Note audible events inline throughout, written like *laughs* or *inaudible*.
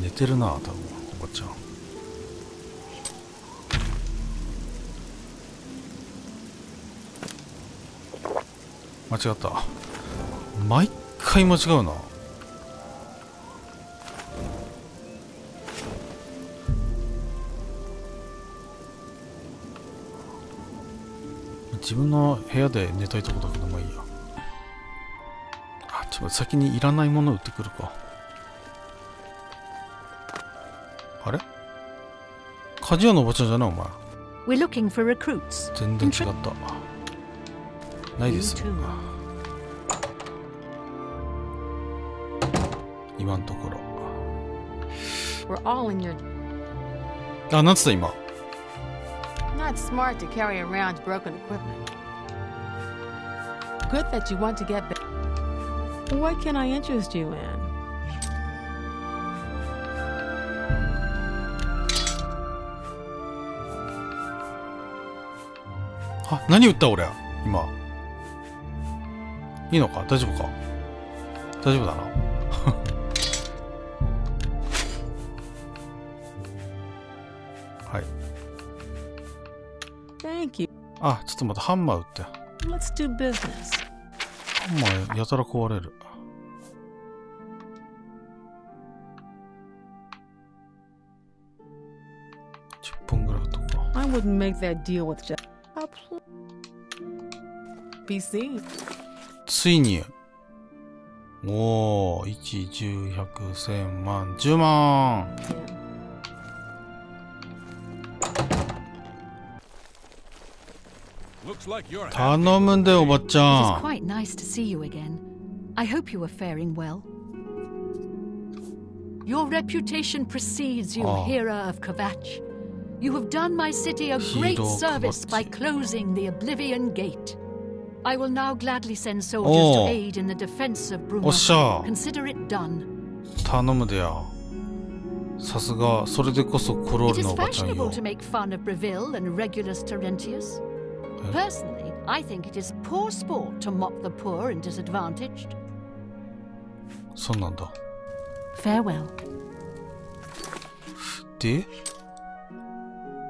寝てるな多分おばちゃん。間違った。毎回間違うな。自分の部屋で寝たいとこだけどまあいいや。ちょっと先にいらないもの売ってくるかあれ鍛冶屋のおばちゃんじゃないお前.全然違ったないです.今のところ.あなんつった今 Not smart to carry around broken equipment. Good that you want to get back. What can I interest you in? あ何売った俺今いいのか大丈夫か大丈夫だなはい Thank you. あちょっと待ってハンマー売って Let's do business. ハンマーやたら壊れる10本ぐらいとか I wouldn't make that deal with. Oh, pl- Be seen. ついにおお1、10、100、1000万、10万 Looks 頼むんだよおばち It is ゃん quite nice to see you again. I hope you are faring well. Your reputation precedes you, Oh. Hera of Kvatch. You have done my city a great Hero service by Kvatch. closing the Oblivion Gate. I will now gladly send soldiers Oh. to aid in the defense of おっしゃ Bruma. Consider it done. 頼むでやさすがそれでこそコロー It ル is のおばちゃん fashionable よ to make fun of Breville and Regulus Terentius. Personally, I think it is poor sport to mock the poor and disadvantaged. そうなんだ Farewell. で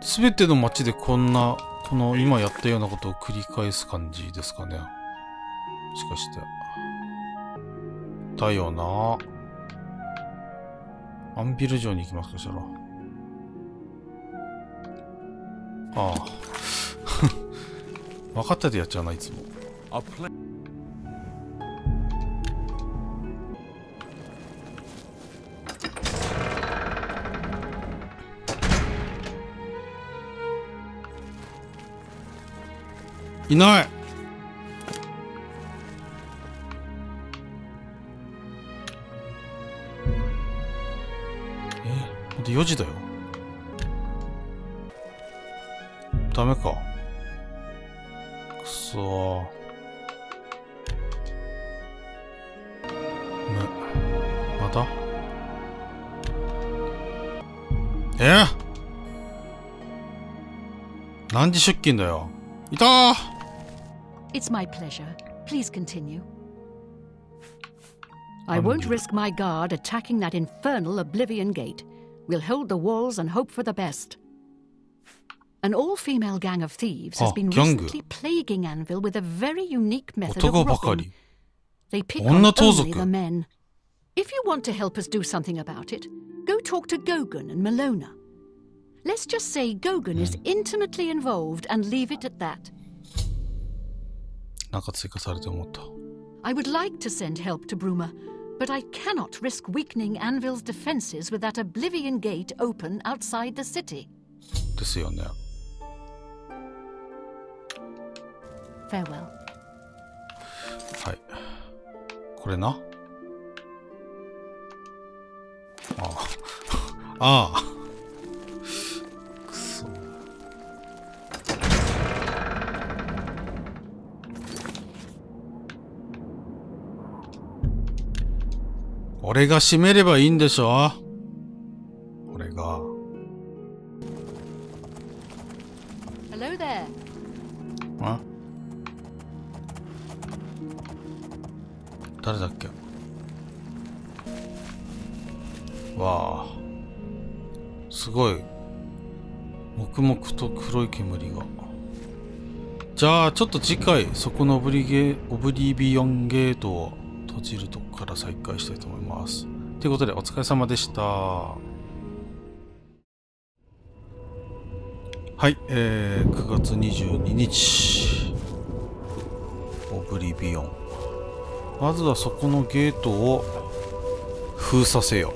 全ての街でこんなこの今やったようなことを繰り返す感じですかねもしかしてだよなアンビル城に行きますかしらああ分かったでやっちゃうないつも。いない。えまだ4時だよ。ダメか So. It's my pleasure. Please continue. I won't risk my guard attacking that infernal Oblivion Gate. We'll hold the walls and hope for the best. An all female gang of thieves has Ah, been gang. recently plaguing Anvil with a very unique method of 男ばか robbing. り They pick 女 on 盗賊。 only the men. If you want to help us do something about it, go talk to Gogan and Malona. Let's just say Gogan is intimately involved and leave it at that. なんか追加されて思った I would like to send help to Bruma, but I cannot risk weakening Anvil's defenses with that Oblivion Gate open outside the city. ですよね Farewell. はい。これな？あ *laughs* あああくそ。俺が閉めればいいんでしょ？ちょっと次回そこのオブリゲオブリビオンゲートを閉じるとこから再開したいと思います。ということでお疲れ様でした。はい、えー、9月22日オブリビオン。まずはそこのゲートを封鎖せよ。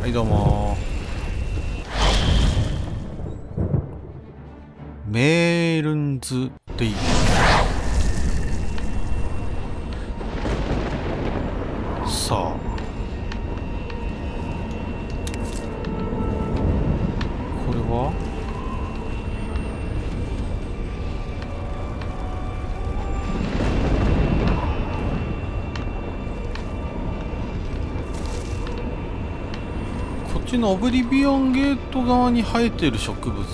はいどうもメールンズデイさあ。これは？こっちのオブリビオンゲート側に生えてる植物。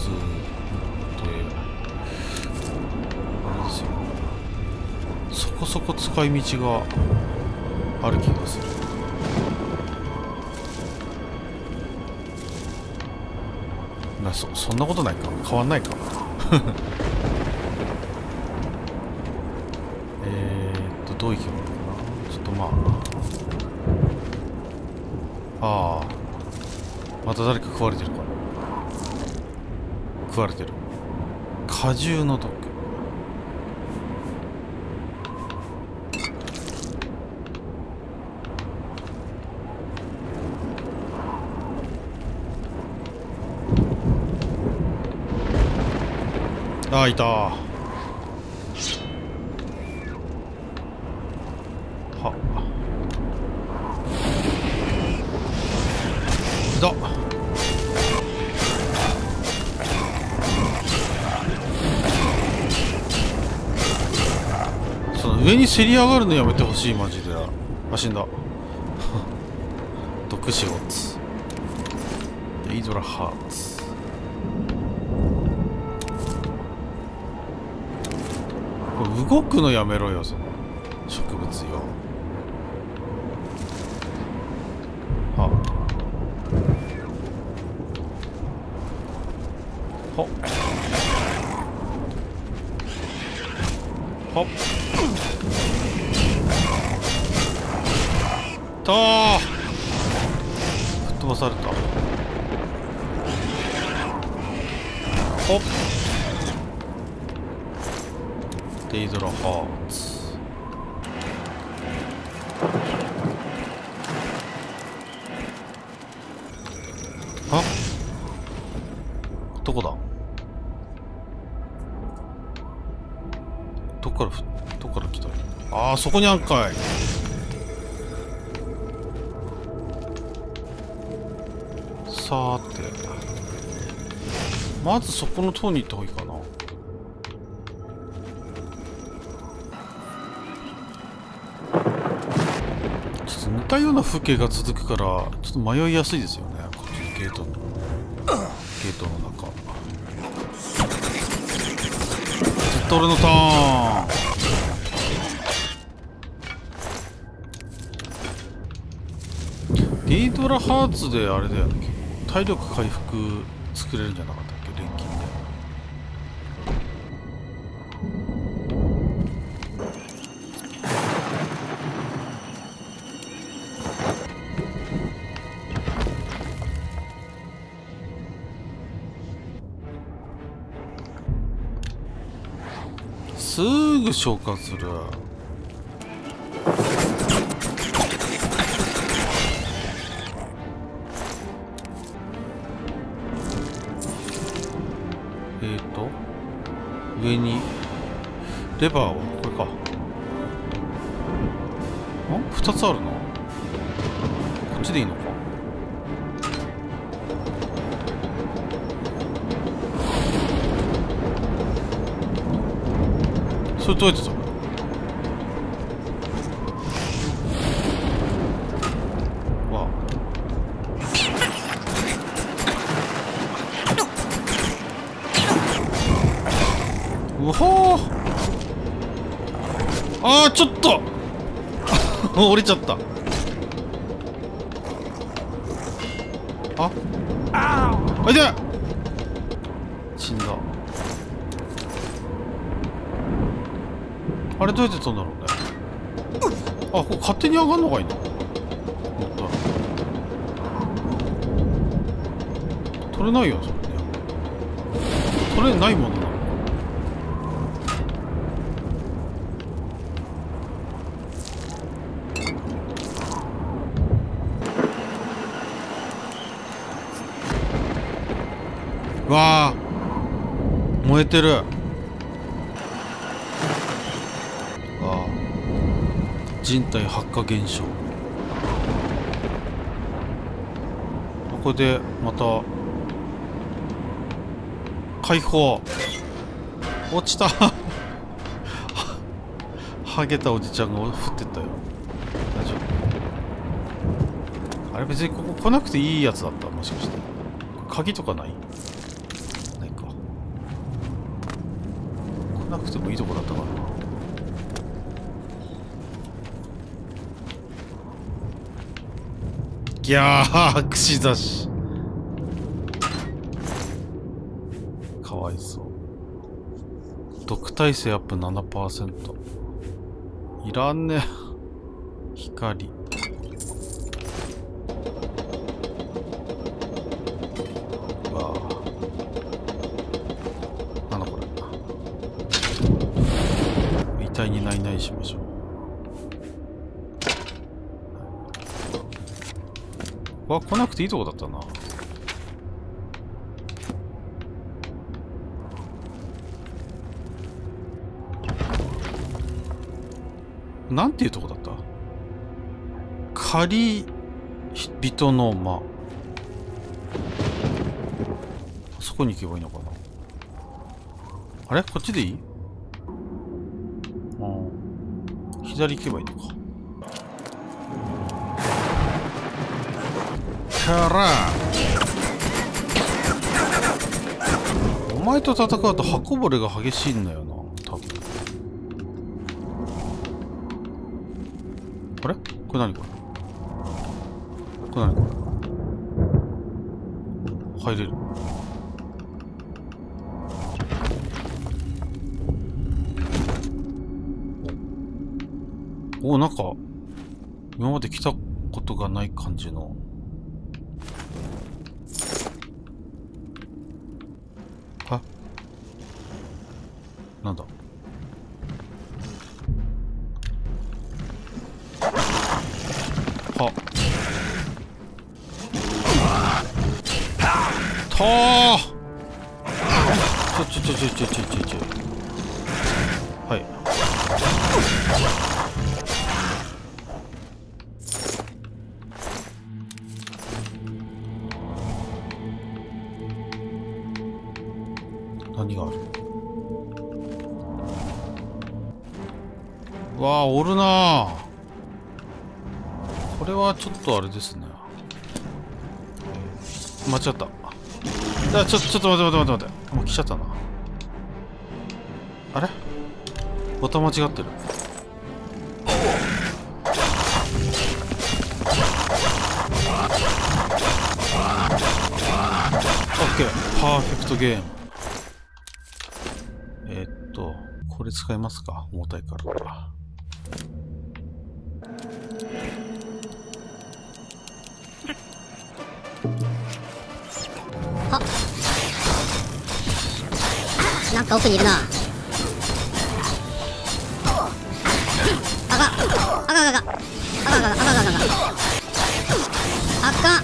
そこ使い道がある気がする。なそそんなことないか。変わんないか。*laughs* えーっとどういけばいいのかな。ちょっとまあ。ああ。また誰か食われてるか。な食われてる。果汁の毒ああいた。は。だその上にせり上がるのやめてほしいマジで。あ死んだ。*laughs* 毒死オッツエイドラハーツ。動くのやめろよその植物よ。デイドラハーツあ？どこだ？どっからふどっから来た？ああそこにあんかい。さーて。まずそこの塔に行った方がいいかな。たような風景が続くからちょっと迷いやすいですよね。こっちのゲートの。ゲートの中。ずっと俺のターン。デイドラハーツであれだよね。体力回復作れるんじゃなかった？すぐ消化する？えーと上に。レバーはこれか。ん？2つあるのこっちでいいの？それどうやってわうほああちょっと折れちゃったああいて死んだあれどうやって飛んだろうね？あこれ勝手に上がんのかいな。思った。ら取れないよそれね。取れないものなの。わあ燃えてる。人体発火現象。ここでまた解放。落ちた。*laughs* ハゲたおじちゃんが降ってったよ。大丈夫。あれ別にここ来なくていいやつだった？もしかして。鍵とかない？ないか。来なくてもいいとこだったかな。ギャー串刺し。かわいそう。毒耐性アップ7%いらんね。光。あなんだこれ。遺体にないないしましょう。わ来なくていいとこだったな。なんていうとこだった？仮人の間。そこに行けばいいのかな？あれ？こっちでいい？うん左行けばいいのか。から。お前と戦うと刃こぼれが激しいんだよな多分。あれ？これ何これ？これ何これ？入れる。おおなんか今まで来たことがない感じの。なんだ？はたー。ちょちょちょちょちょちょちょ。はい。何がある？わあおるなあ。これはちょっとあれですね。間違った。あちょちょっと待って待って待って待って。もう来ちゃったな。あれ？ボタン間違ってる。オッケー。パーフェクトゲーム。えーっとこれ使いますか？重たいから。あなんか奥にいるな。あかん。あかあかあか。あかあかあかあかあかん。あかん。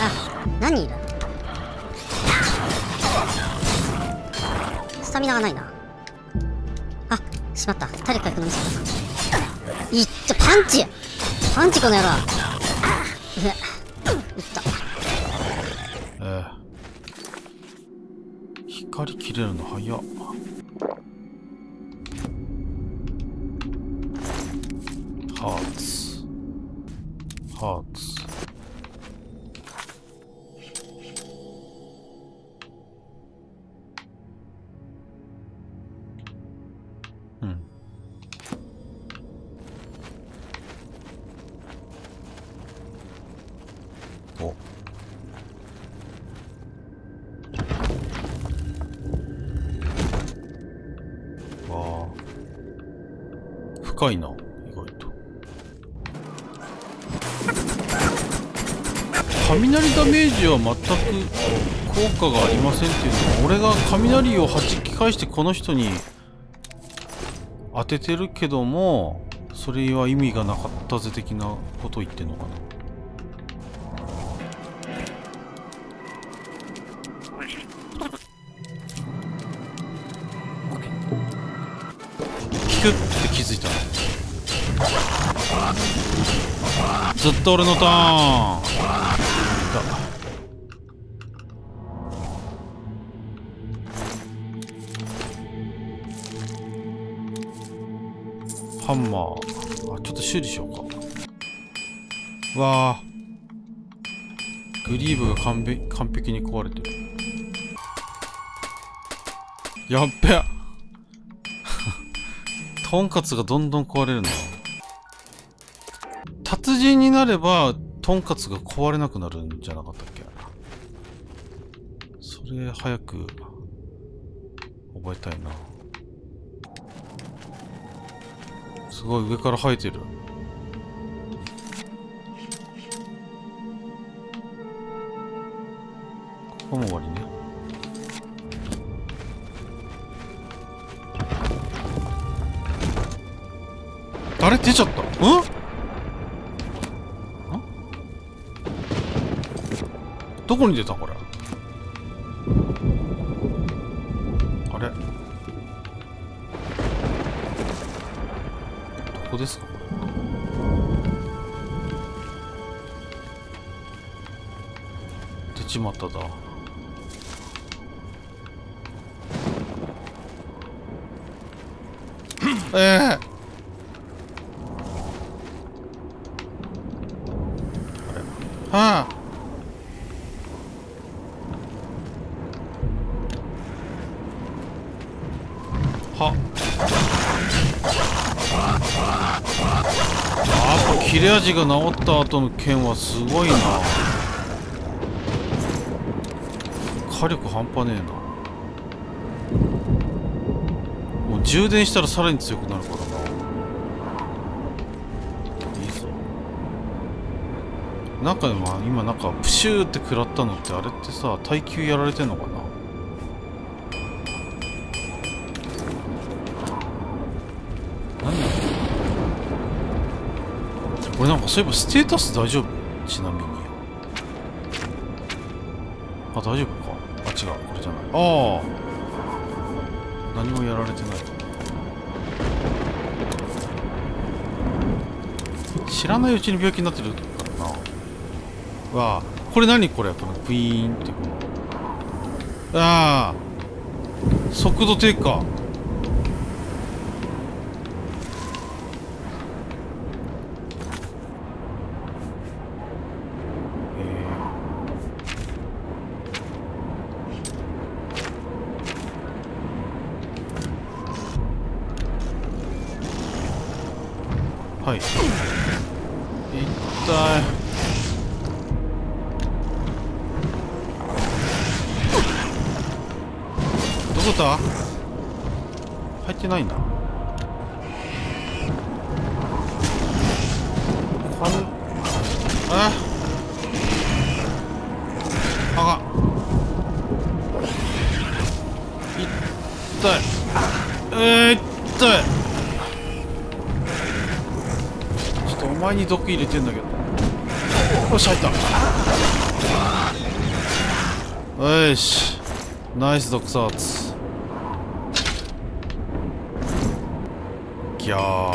あ、何人いる？スタミナがないな。しまった。体力回復のミス。いっちゃ、パンチパンチこの野郎。うわ打った。ええ光切れるの早っかいな意外と。雷ダメージは全く効果がありませんっていうのは俺が雷を弾き返してこの人に当ててるけどもそれは意味がなかったぜ的なことを言ってんのかな。キクずっと俺のターン。ハンマー。あちょっと修理しようか。わあグリーブが完璧完璧に壊れてる。やっべとんかつがどんどん壊れるな。達人になればとんかつが壊れなくなるんじゃなかったっけ？それ早く覚えたいな。すごい上から生えてる。ここも終わりね。あれ出ちゃった。うん？どこに出たこれ？あれ？どこですか？出ちまっただ。ええはあはやっぱ切れ味が治った後の剣はすごいな。火力半端ねえな。もう充電したらさらに強くなるからな。いいぞ。なんかでも今なんかプシューって食らったのってあれってさ耐久やられてんのかな？れなんかそういえばステータス大丈夫？ちなみに。あ大丈夫か。あ違う。これじゃない。ああ。何もやられてない。知らないうちに病気になってるからな。わあ。これ何これ？このクイーンってこのああ。速度低下。はい。一体。どこだ？入ってないんだ。お前に毒入れてんだけど。よし入った。よし。ナイス毒殺。ギャー。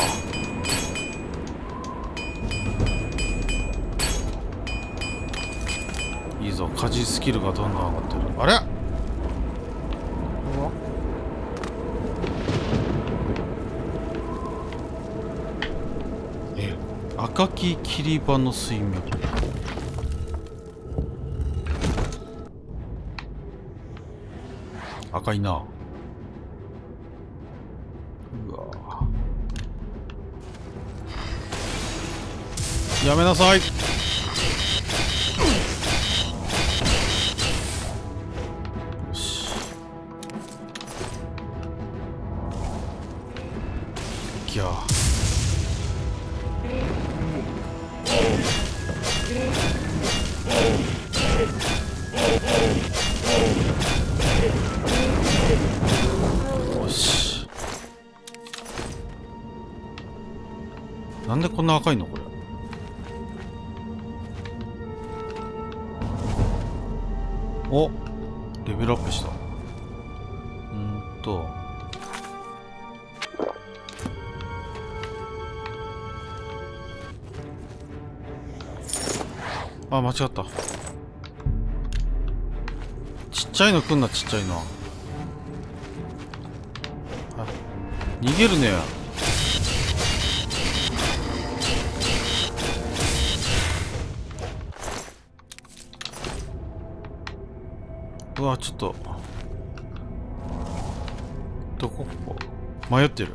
いいぞ。家事スキルがどんどん上がってる。あれ？赤き切り場の水脈赤いな。うわ。やめなさい。な赤いの？これ。おレベルアップした。うんと。あ間違った。ちっちゃいの来んなちっちゃいの。あ逃げるね。うわちょっとどこここ迷ってる。